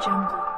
jungle.